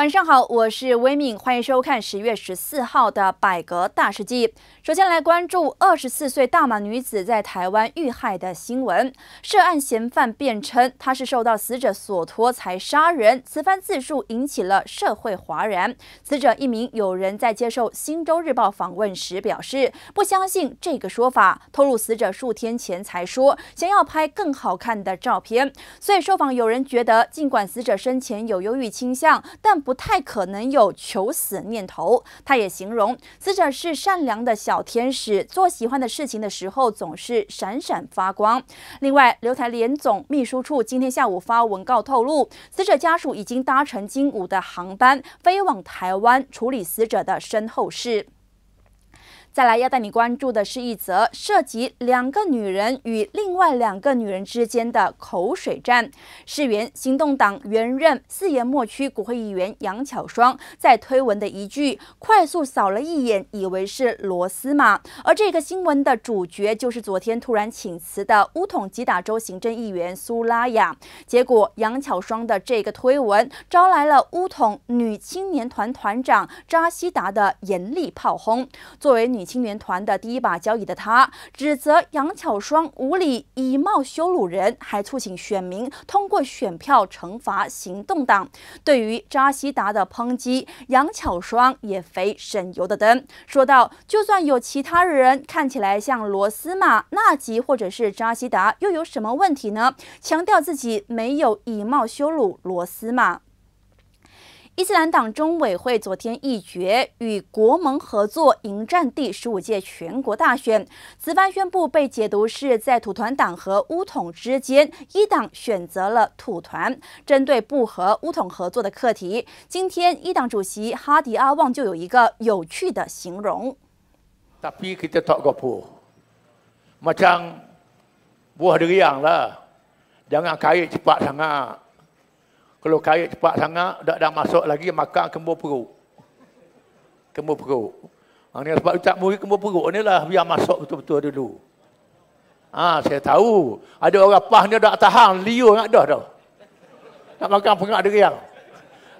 晚上好，我是威敏，欢迎收看十月十四号的百格大事记。首先来关注二十四岁大马女子在台湾遇害的新闻。涉案嫌犯辩称，他是受到死者所托才杀人，此番自述引起了社会哗然。死者一名友人在接受《新洲日报》访问时表示，不相信这个说法，透露死者数天前才说想要拍更好看的照片。所以受访友人觉得，尽管死者生前有忧郁倾向，但不不太可能有求死念头。他也形容死者是善良的小天使，做喜欢的事情的时候总是闪闪发光。另外，刘台联总秘书处今天下午发文告透露，死者家属已经搭乘金武的航班飞往台湾处理死者的身后事。再来要带你关注的是一则涉及两个女人与另外两个女人之间的口水战。事源行动党原任四盐末区国会议员杨巧双在推文的一句快速扫了一眼，以为是螺丝码。而这个新闻的主角就是昨天突然请辞的乌统吉打州行政议员苏拉雅。结果杨巧双的这个推文招来了乌统女青年团团长扎西达的严厉炮轰。作为女。女青年团的第一把交椅的他，指责杨巧双无理以貌羞辱人，还促请选民通过选票惩罚行动党。对于扎西达的抨击，杨巧双也非省油的灯，说道：“就算有其他人看起来像罗斯玛、纳吉或者是扎西达，又有什么问题呢？”强调自己没有以貌羞辱罗斯玛。伊斯兰党中委会昨天议决与国盟合作迎战第十五届全国大选，此番宣布被解读是在土团党和乌统之间，一党选择了土团。针对不和乌统合作的课题，今天一党主席哈迪阿旺就有一个有趣的形容。Tapi kita tak gopo, macam buah durian lah, jangan kait cepat sangat. Kalau kait cepat sangat, dah dah masuk lagi, maka kembur perut. Kembur perut. Ha, ni sebab ucap murid kembur perut ni lah, biar masuk betul-betul dulu. Ha, saya tahu. Ada orang pah ni tak tahan, liur nak dah dah. Nak makan pengak deriang.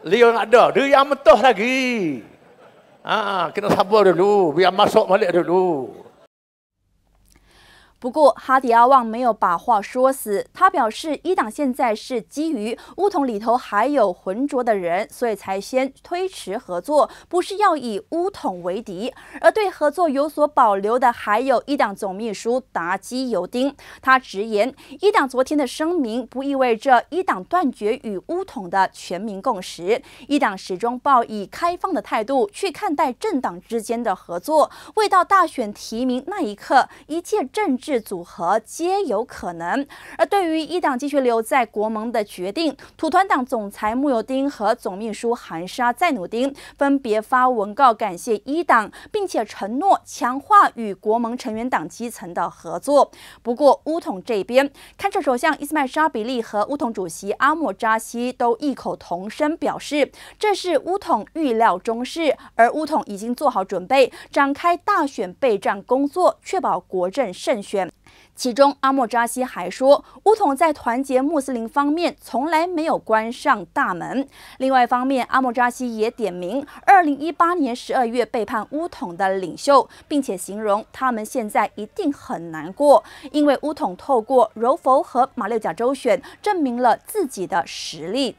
Liur nak dah. Deriang mentoh lagi. Ha, kena sabar dulu, biar masuk balik dulu. 不过，哈迪阿旺没有把话说死。他表示，一党现在是基于乌统里头还有浑浊的人，所以才先推迟合作，不是要以乌统为敌。而对合作有所保留的，还有一党总秘书达基尤丁。他直言，一党昨天的声明不意味着一党断绝与乌统的全民共识。一党始终抱以开放的态度去看待政党之间的合作。未到大选提名那一刻，一切政治。组合皆有可能。而对于一党继续留在国盟的决定，土团党总裁穆尤丁和总秘书韩沙在努丁分别发文告感谢一党，并且承诺强化与国盟成员党基层的合作。不过乌统这边，看守首相伊斯麦沙比利和乌统主席阿莫扎西都异口同声表示，这是乌统预料中事，而乌统已经做好准备，展开大选备战工作，确保国政胜选。其中，阿莫扎西还说，乌统在团结穆斯林方面从来没有关上大门。另外一方面，阿莫扎西也点名2018年12月背叛乌统的领袖，并且形容他们现在一定很难过，因为乌统透过柔佛和马六甲州选证明了自己的实力。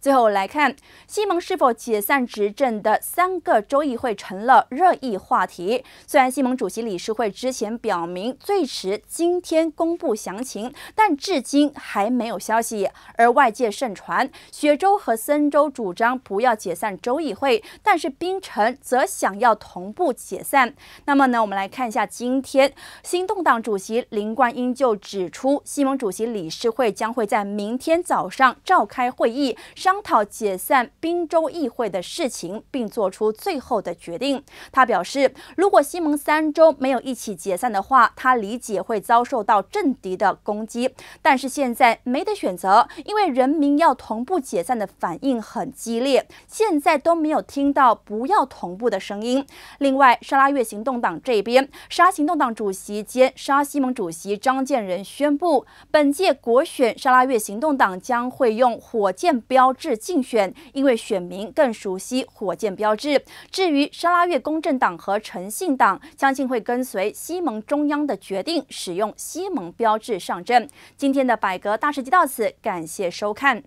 最后来看，西蒙是否解散执政的三个州议会成了热议话题。虽然西蒙主席理事会之前表明最迟今天公布详情，但至今还没有消息。而外界盛传雪州和森州主张不要解散州议会，但是槟城则想要同步解散。那么呢，我们来看一下今天新动党主席林冠英就指出，西蒙主席理事会将会在明天早上召开会议商。讨解散滨州议会的事情，并做出最后的决定。他表示，如果西蒙三州没有一起解散的话，他理解会遭受到政敌的攻击。但是现在没得选择，因为人民要同步解散的反应很激烈，现在都没有听到不要同步的声音。另外，沙拉越行动党这边，沙行动党主席兼沙西蒙主席张建仁宣布，本届国选沙拉越行动党将会用火箭标。志竞选，因为选民更熟悉火箭标志。至于沙拉越公正党和诚信党，相信会跟随西盟中央的决定，使用西盟标志上阵。今天的百格大事记到此，感谢收看。